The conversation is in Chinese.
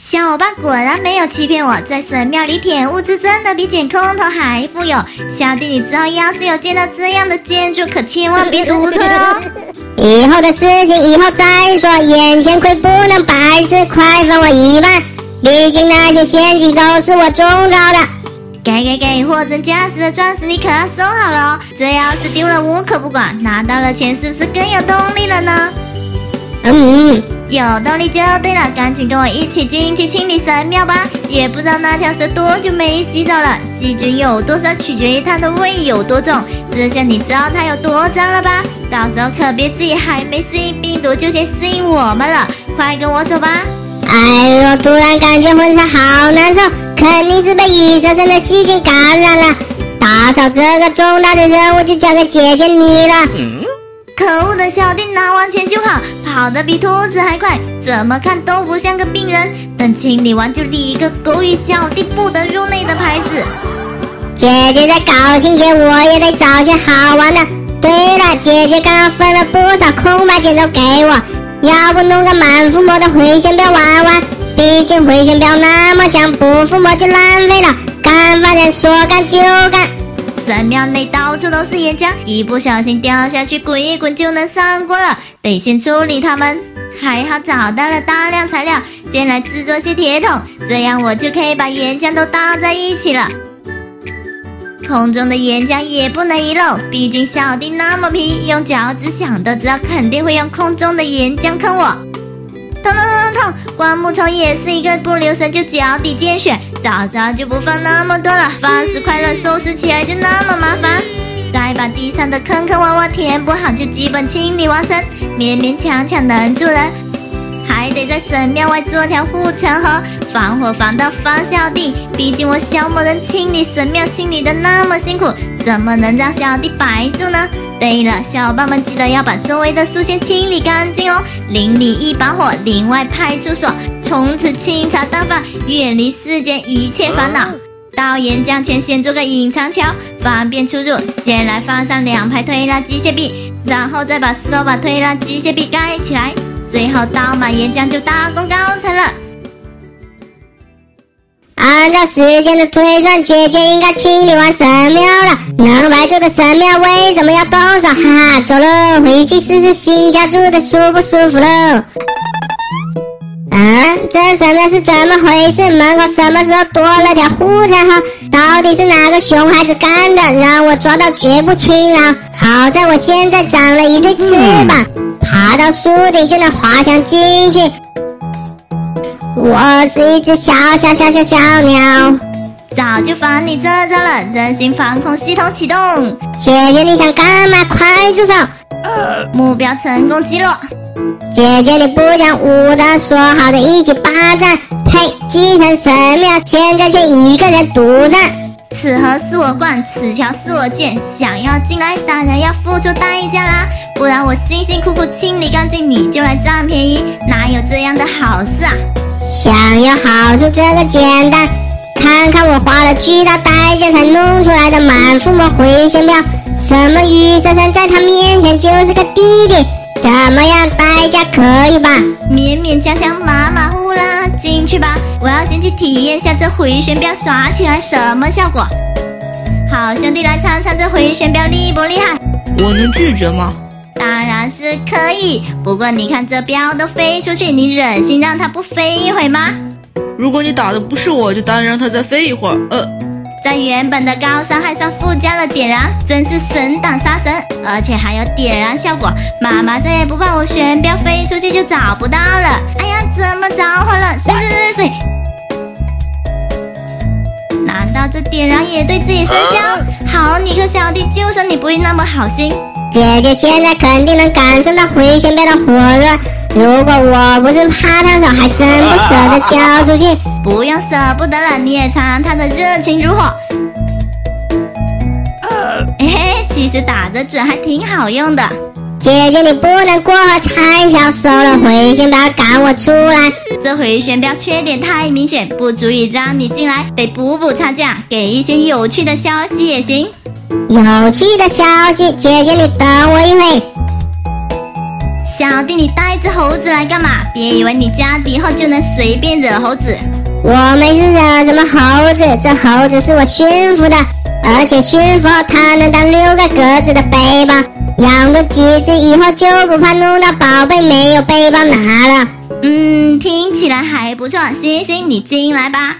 小伙伴果然没有欺骗我，在神庙里舔物资真的比捡空投还富有。小弟，你之后要是有见到这样的建筑，可千万别独吞哦。以后的事情以后再说，眼前亏不能白吃，快分我一半。毕竟那些陷阱都是我中招的。给给给，货真价实的钻石你可要收好了哦。这要是丢了我可不管，拿到了钱是不是更有动力了呢？嗯，有动力就对了，赶紧跟我一起进去清理神庙吧！也不知道那条蛇多久没洗澡了，细菌有多少取决于它的胃有多重。这下你知道它有多脏了吧？到时候可别自己还没适应病毒就先适应我们了，快跟我走吧！哎呦，突然感觉浑身好难受，肯定是被蚁蛇身的细菌感染了。打扫这个重大的任务就交给姐姐你了。可恶的小弟，拿完钱就跑，跑得比兔子还快，怎么看都不像个病人。等清理完就立一个狗与小弟不得入内的牌子。姐姐在搞清洁，我也得找些好玩的。对了，姐姐刚刚分了不少空白卷轴给我，要不弄个满附魔的回旋镖玩玩？毕竟回旋镖那么强，不附魔就浪费了。干饭人说干就干。神庙内到处都是岩浆，一不小心掉下去，滚一滚就能上过了。得先处理它们。还好找到了大量材料，先来制作些铁桶，这样我就可以把岩浆都倒在一起了。空中的岩浆也不能遗漏，毕竟小弟那么皮，用脚趾想都知道肯定会用空中的岩浆坑我。痛痛痛痛痛！灌木丛也是一个不留神就脚底见血，早知道就不放那么多了，放肆快乐收拾起来就那么麻烦。再把地上的坑坑洼洼填补好，就基本清理完成，勉勉强强能住人。还得在神庙外做条护城河，防火防盗防小弟。毕竟我小某人清理神庙清理的那么辛苦，怎么能让小弟白住呢？对了，小伙伴们记得要把周围的树先清理干净哦。邻里一把火，另外派出所，从此清茶淡饭，远离世间一切烦恼。到岩浆前先做个隐藏桥，方便出入。先来放上两排推拉机械臂，然后再把石头把推拉机械臂盖起来。最后倒满岩浆就大功告成了。按照时间的推算，姐姐应该清理完神庙了。能白住的神庙为什么要动手？哈哈，走了，回去试试新家住的舒不舒服喽。嗯，这神庙是怎么回事？门口什么时候多了条护城河？到底是哪个熊孩子干的？让我抓到绝不轻饶。好在我现在长了一对翅膀，爬到树顶就能滑翔进去。我是一只小小小小小鸟，早就防你这招了。人形防空系统启动，姐姐你想干嘛？快住手！目标成功击落。姐姐你不讲武德，说好的一起霸占。呸！继承神庙，现在却一个人独占。此河是我灌，此桥是我建，想要进来当然要付出代价啦，不然我辛辛苦苦清理干净，你就来占便宜，哪有这样的好事啊？想要好处这个简单，看看我花了巨大代价才弄出来的满腹魔回旋镖，什么雨珊珊在他面前就是个弟弟，怎么样？代价可以吧？勉勉强强，马马虎虎啦，进去吧。我要先去体验下这回旋镖耍起来什么效果。好兄弟，来尝尝这回旋镖厉不厉害？我能拒绝吗？当然是可以，不过你看这标都飞出去，你忍心让它不飞一会吗？如果你打的不是我，就当然让它再飞一会儿。呃，在原本的高伤害上附加了点燃，真是神挡杀神，而且还有点燃效果。妈妈再也不怕我旋镖飞出去就找不到了。哎呀，怎么着火了？水水水水！难道这点燃也对自己生效？好你个小弟，就算你不会那么好心。姐姐现在肯定能感受到回旋镖的火热。如果我不是怕烫手，还真不舍得交出去。不用舍不得了，你也尝它的热情如火。嘿嘿，其实打着准还挺好用的。姐姐你不能过河拆桥，收了回旋镖赶我出来。这回旋镖缺点太明显，不足以让你进来，得补补差价，给一些有趣的消息也行。有趣的消息，姐姐你等我一会。小弟，你带只猴子来干嘛？别以为你家敌后就能随便惹猴子。我没是惹什么猴子，这猴子是我驯服的，而且驯服它能当六个格子的背包，养多几只以后就不怕弄到宝贝没有背包拿了。嗯，听起来还不错。行行，你进来吧。